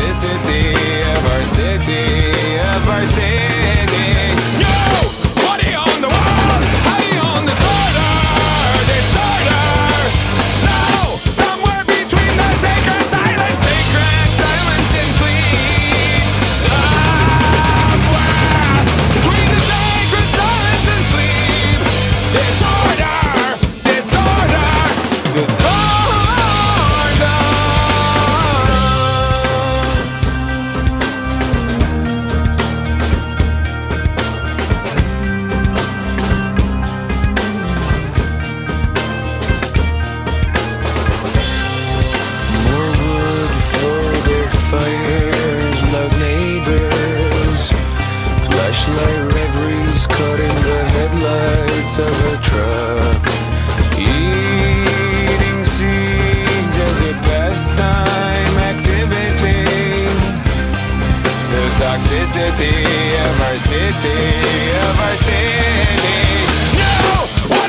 This city of our city of our city. flashlight reveries caught in the headlights of a truck. Eating seeds as a pastime activity. The toxicity of our city, of our city. No!